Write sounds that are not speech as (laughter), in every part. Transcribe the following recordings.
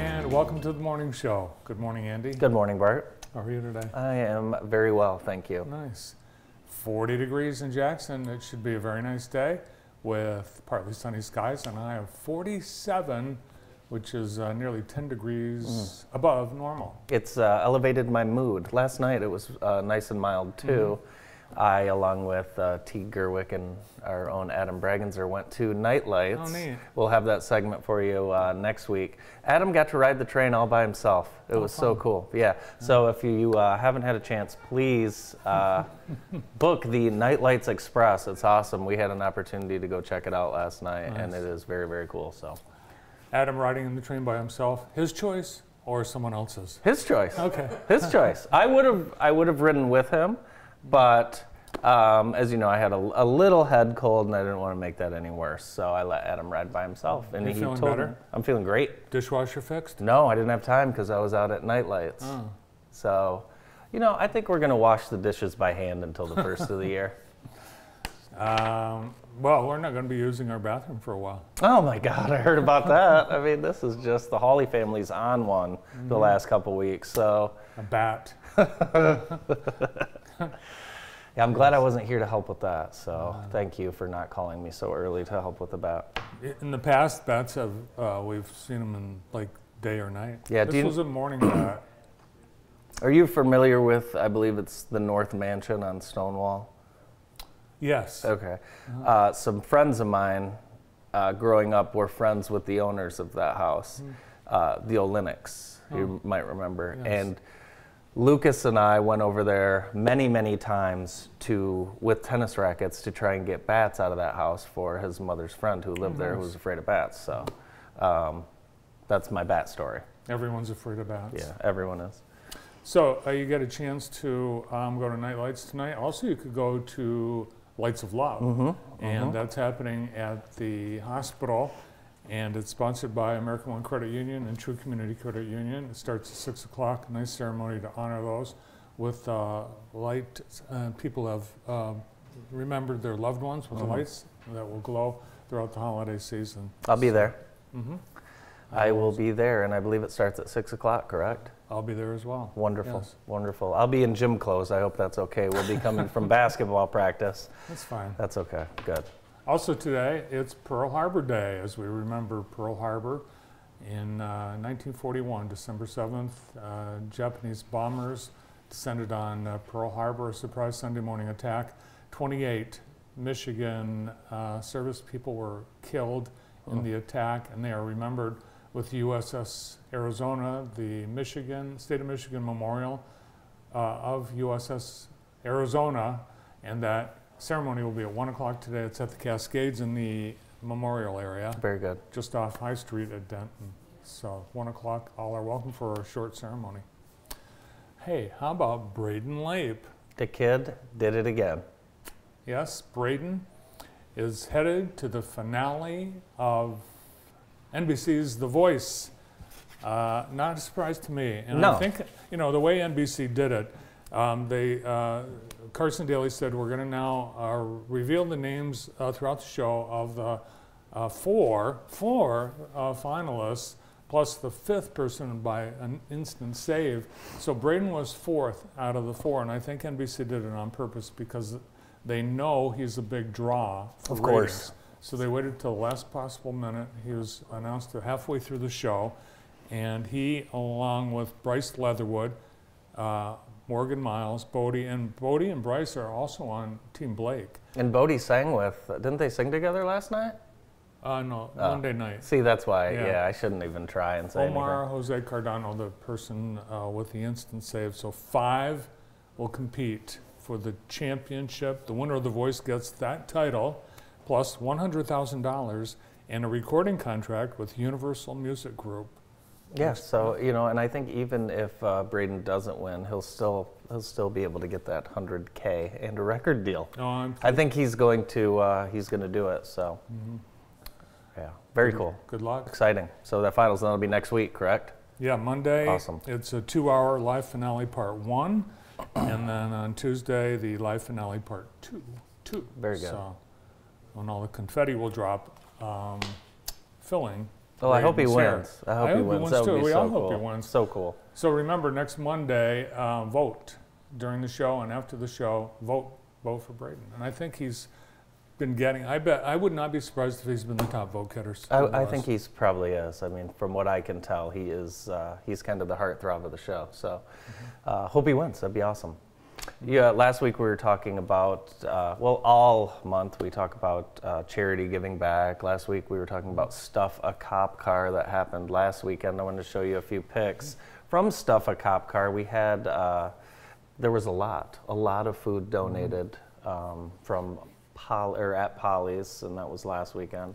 Good morning, everyone, and welcome to the morning show. Good morning, Andy. Good morning, Bart. How are you today? I am very well, thank you. Nice. 40 degrees in Jackson. It should be a very nice day with partly sunny skies, and I have 47, which is uh, nearly 10 degrees above normal. It's uh, elevated my mood. Last night it was uh, nice and mild too. I, along with uh, T. Gerwick and our own Adam Bragenzer, went to Night Lights. Oh, neat. We'll have that segment for you uh, next week. Adam got to ride the train all by himself. It was so cool. Yeah. So if you uh, haven't had a chance, please uh, (laughs) book the Night Lights Express. It's awesome. We had an opportunity to go check it out last night, and it is very, very cool. So Adam riding in the train by himself, his choice or someone else's? his choice. Okay. his (laughs) choice. I would have I would have ridden with him, but um, as you know, I had a, a little head cold and I didn't want to make that any worse. So I let Adam ride by himself. And You he feeling told better? me I'm feeling great. Dishwasher fixed? No, I didn't have time because I was out at night lights. Oh. So, you know, I think we're gonna wash the dishes by hand until the first of the year. (laughs) Um, well, we're not going to be using our bathroom for a while. Oh my God, I heard about that. I mean, this is just the Hawley family's on one the Mm-hmm. last couple weeks. So, A bat. (laughs) yeah, I'm glad I wasn't here to help with that. So, thank you for not calling me so early to help with the bat. In the past, bats have, uh, we've seen them in like day or night. Yeah, This was a morning bat. Are you familiar with, I believe it's the North Mansion on Stonewall? Yes. Okay. Uh, some friends of mine uh, growing up were friends with the owners of that house, uh, the Olynyks, you might remember. Yes. And Lucas and I went over there many, many times to with tennis rackets to try and get bats out of that house for his mother's friend who lived there who was afraid of bats. So um, that's my bat story. Everyone's afraid of bats. Yeah, everyone is. So uh, you get a chance to um, go to Night Lights tonight. Also, you could go to Lights of Love, Mm-hmm. and that's happening at the hospital. And it's sponsored by American One Credit Union and True Community Credit Union. It starts at six o'clock. Nice ceremony to honor those with uh, light. Uh, people have uh, remembered their loved ones with Mm-hmm. lights that will glow throughout the holiday season. I'll be there. Mm -hmm. I will be there, and I believe it starts at six o'clock. Correct? I'll be there as well. Wonderful, Yes. wonderful. I'll be in gym clothes. I hope that's okay. We'll be coming from (laughs) basketball practice. That's fine. That's okay. Good. Also today, it's Pearl Harbor Day, as we remember Pearl Harbor in uh, 1941, December 7th. Uh, Japanese bombers descended on uh, Pearl Harbor, a surprise Sunday morning attack. 28 Michigan uh, service people were killed in the attack, and they are remembered with USS Arizona, the Michigan State of Michigan Memorial uh, of USS Arizona, and that ceremony will be at one o'clock today. It's at the Cascades in the memorial area, Very good. just off High Street at Denton. So one o'clock, all are welcome for a short ceremony. Hey, how about Brayden Lape? The kid did it again. Yes, Brayden is headed to the finale of NBC's The Voice. Uh, not a surprise to me. And I think, you know, the way NBC did it, um, they, uh, Carson Daly said, we're going to now uh, reveal the names uh, throughout the show of the uh, four, four uh, finalists, plus the fifth person by an instant save. So Brayden was fourth out of the four, and I think NBC did it on purpose because they know he's a big draw for Of course. ratings. So they waited till the last possible minute. He was announced halfway through the show, and he, along with Bryce Leatherwood, uh, Morgan Myles, Bodie, and Bodie and Bryce are also on Team Blake. And Bodie sang with, didn't they sing together last night? Uh, no, Oh. Monday night. See, that's why, Yeah. yeah, I shouldn't even try and say Omar Jose Cardano, the person uh, with the instant save. So five will compete for the championship. The winner of The Voice gets that title, plus $100,000 and a recording contract with Universal Music Group. Yeah, so, you know, and I think even if uh, Brayden doesn't win, he'll still, he'll still be able to get that 100K and a record deal. No, I'm I think he's going to, uh, he's going to do it, so. Mm-hmm. Yeah, very cool. good luck. Exciting. So that finals, that'll be next week, correct? Yeah, Monday. Awesome. It's a two-hour live finale, part one, and then on Tuesday the live finale, part two. Two. Very good. So when all the confetti will drop, um, filling Oh, I hope he Brayden's here. wins. I hope he wins. That would too. be we so all cool. hope he wins. So cool. So remember, next Monday, uh, vote during the show and after the show. Vote, vote for Brayden. And I think he's been getting. I bet I would not be surprised if he's been the top vote getter. I, I think he's probably is. I mean, from what I can tell, he is. Uh, he's kind of the heartthrob of the show. So, uh, hope he wins. That'd be awesome. Yeah, last week we were talking about. Uh, well, all month we talk about uh, charity giving back. Last week we were talking about stuff a cop car that happened last weekend. I wanted to show you a few pics from stuff a cop car. We had. Uh, there was a lot, a lot of food donated um, from Pol- or at Polly's, and that was last weekend.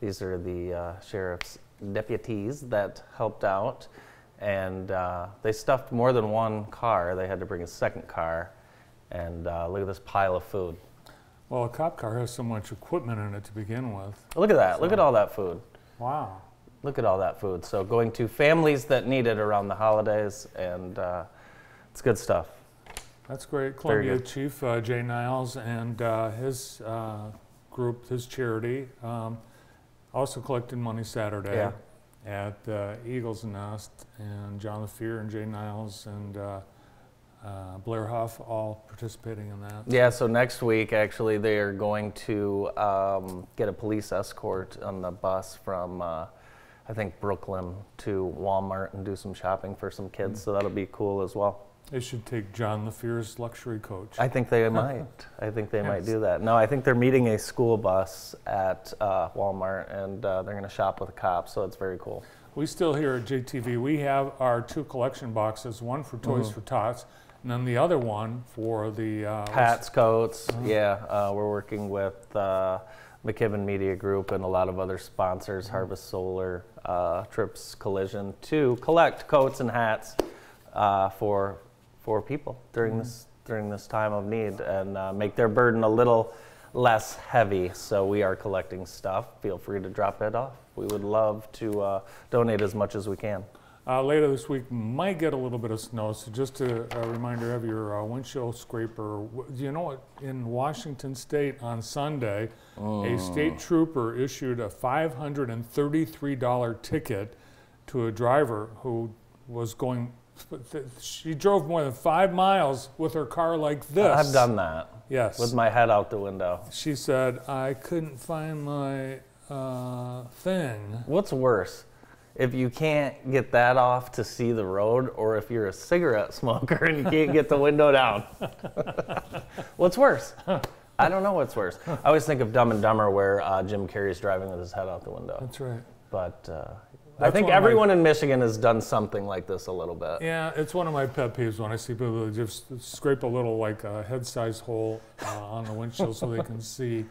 These are the uh, sheriff's deputies that helped out, and uh, they stuffed more than one car. They had to bring a second car, and uh, look at this pile of food. Well, a cop car has so much equipment in it to begin with. Look at that! Look at all that food. Wow. Look at all that food. So going to families that need it around the holidays, and uh, it's good stuff. That's great. Columbia. Chief uh, Jay Niles and uh, his uh, group, his charity, um, also collected money Saturday Yeah. At uh, Eagles Nest, and John LaFear and Jay Niles and uh, uh, Blair Huff all participating in that. Yeah, so next week, actually, they are going to um, get a police escort on the bus from, uh, I think, Brooklyn to Walmart and do some shopping for some kids. So that'll be cool as well. They should take John LaFear's luxury coach. I think they (laughs) might. I think they might do that. No, I think they're meeting a school bus at uh, Walmart and uh, they're going to shop with a cop. So it's very cool. We still here at JTV, we have our two collection boxes, one for Toys Mm-hmm. for Tots, and then the other one for the uh, Hats, coats. Uh-huh. Yeah, uh, we're working with uh, McKibben Media Group and a lot of other sponsors, Mm-hmm. Harvest Solar, uh, Trips Collision, to collect coats and hats uh, for for people during this during this time of need and uh, make their burden a little less heavy. So we are collecting stuff. Feel free to drop it off. We would love to uh, donate as much as we can. Uh, later this week might get a little bit of snow, so just a, a reminder of your uh, windshield scraper. You know what? In Washington State on Sunday, a state trooper issued a $533 ticket to a driver who was going. She drove more than five miles with her car like this. I've done that Yes. with my head out the window. she said, "I couldn't find my uh, thing." What's worse? If you can't get that off to see the road, or if you're a cigarette smoker and you can't get the window down? (laughs) what's worse? I don't know what's worse. I always think of Dumb and Dumber where uh, Jim Carrey's driving with his head out the window. That's right. But uh, I think one of my- everyone in Michigan has done something like this a little bit. Yeah, it's one of my pet peeves when I see people just scrape a little like a head-sized hole uh, on the windshield so they can (laughs) see.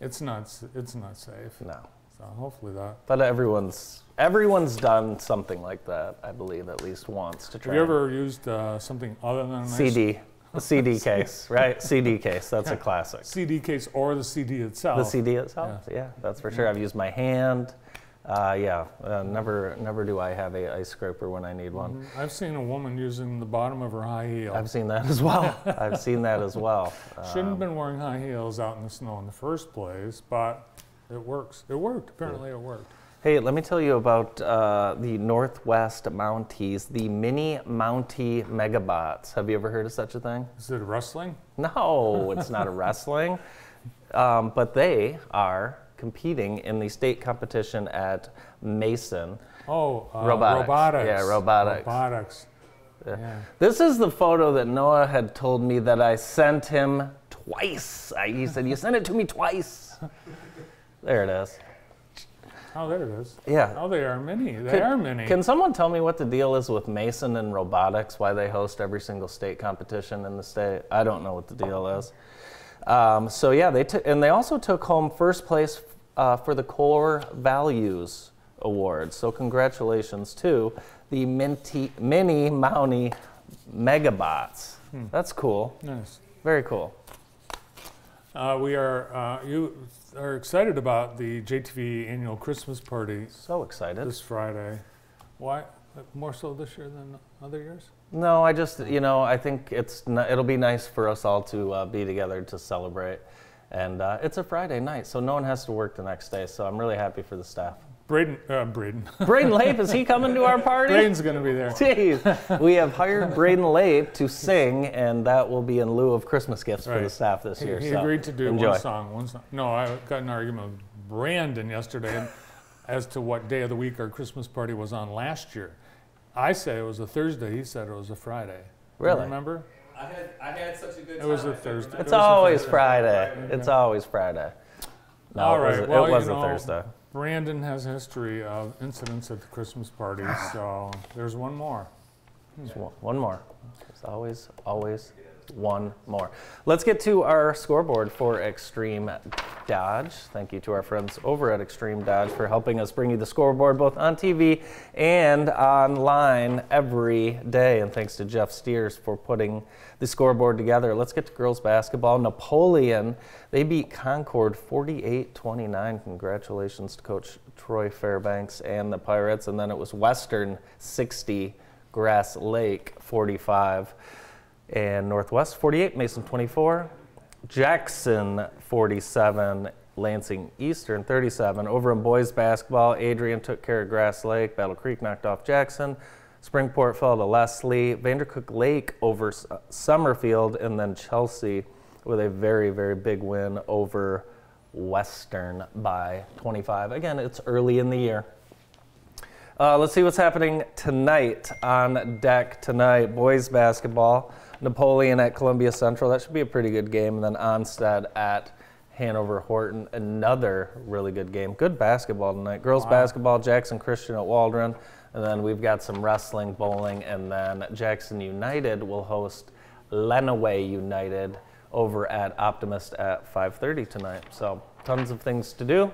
It's not. It's not safe. No. So hopefully that. But everyone's everyone's done something like that, I believe, at least once to try. Have you ever used uh, something other than a nice CD, the CD case, (laughs) right? CD case. That's a classic. CD case or the CD itself? The CD itself, yeah, that's for sure. I've used my hand. Uh, yeah, uh, never, never do I have a ice scraper when I need one. Mhm. I've seen a woman using the bottom of her high heel. I've seen that as well. (laughs) I've seen that as well. Shouldn't have Um, been wearing high heels out in the snow in the first place, but it works. It worked. Apparently, it worked. Hey, let me tell you about uh, the Northwest Mounties, the Mini Mountie Megabots. Have you ever heard of such a thing? Is it wrestling? No, it's not a (laughs) wrestling. Um, but they are competing in the state competition at Mason. Oh, uh, Robotics. robotics. Yeah, robotics. Robotics. Yeah. Yeah. This is the photo that Noah had told me that I sent him twice. I, he said, You sent it to me twice. (laughs) There it is. Oh, there it is. Yeah. Oh, they are many. They Can- are many. Can someone tell me what the deal is with Mason and robotics? Why they host every single state competition in the state? I don't know what the deal is. Um, so yeah, they took and they also took home first place uh, for the Core Values Award. So congratulations to the Minty, Mini Mountie Megabots. That's cool. nice. Very cool. Uh, we are. Uh, you are excited about the JTV annual Christmas party So excited. this Friday. Why? More so this year than other years? No, I just, you know, I think it's n- it'll be nice for us all to uh, be together to celebrate. And uh, it's a Friday night, so no one has to work the next day. So I'm really happy for the staff. Brayden, uh, Brayden. (laughs) Brayden Lape, is he coming to our party? Brayden's going to be there. Jeez. We have hired Brayden Lape to sing, and that will be in lieu of Christmas gifts for the Right. staff this He, year. he so agreed to do enjoy. one song. One song. No, I got in an argument with Brandon yesterday as to what day of the week our Christmas party was on last year. I say it was a Thursday. He said it was a Friday. Really? remember? I had I had such a good time. It was a Thursday. It's It always Thursday. Friday. It's always Friday. No, All it was, right, well, it you was a know, Thursday. Brandon has a history of incidents at the Christmas party, (sighs) so there's one more. There's one, one more. It's always, always one more. Let's get to our scoreboard for Extreme Dodge. Thank you to our friends over at Extreme Dodge for helping us bring you the scoreboard both on TV and online every day. And thanks to Jeff Steers for putting the scoreboard together. Let's get to girls basketball. Napoleon, they beat Concord 48 29. Congratulations to Coach Troy Fairbanks and the Pirates. And then it was Western 60. Grass Lake 45, and Northwest 48, Mason 24, Jackson 47, Lansing Eastern 37. Over in boys basketball, Adrian took care of Grass Lake, Battle Creek knocked off Jackson, Springport fell to Leslie, Vandercook Lake over Summerfield, and then Chelsea with a very, very big win over Western by 25. Again, it's early in the year. Uh, let's see what's happening tonight on deck tonight. Boys basketball, Napoleon at Columbia Central. That should be a pretty good game. And then Onsted at Hanover Horton. Another really good game. Good basketball tonight. Girls basketball, Jackson Christian at Waldron. And then we've got some wrestling, bowling, and then Jackson United will host Lenawee United over at Optimist at 5:30 tonight. So tons of things to do.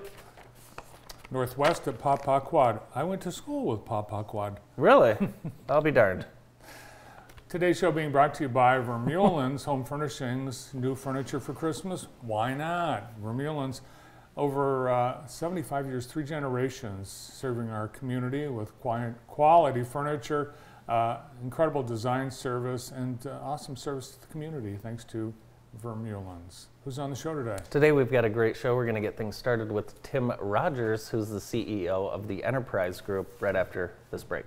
Northwest at Papa Quad. I went to school with Papa Quad. Really? (laughs) I'll be darned. Today's show being brought to you by Vermeulen's Home Furnishings. New furniture for Christmas? Why not? Vermeulen's, over uh, 75 years, three generations, serving our community with qui- quality furniture, uh, incredible design service, and uh, awesome service to the community, thanks to Vermeulen's. Who's on the show today? Today we've got a great show. We're going to get things started with Tim Rogers, who's the CEO of the Enterprise Group, right after this break.